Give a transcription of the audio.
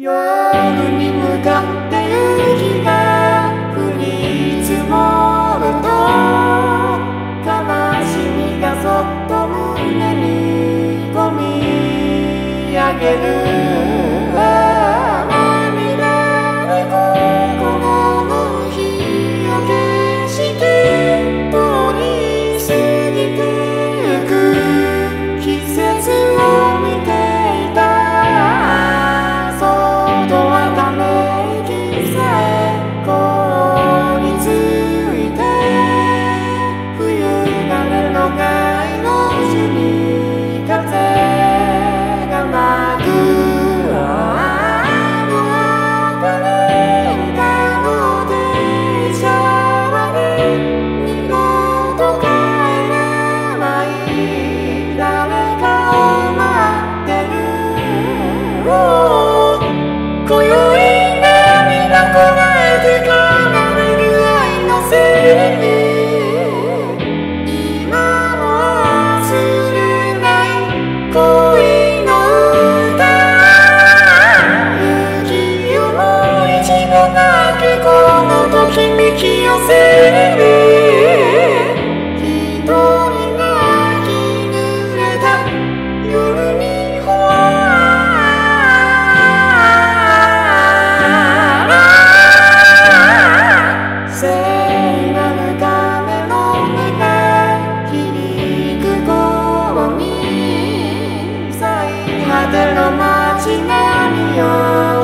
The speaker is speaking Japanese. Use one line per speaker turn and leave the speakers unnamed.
夜に向かって雪が降り積もると悲しみがそっと胸に込み上げる。のとき寄せる。一人泣き濡れた。夜にほわ聖なる鐘の音が響く頃に最果ての街並みを。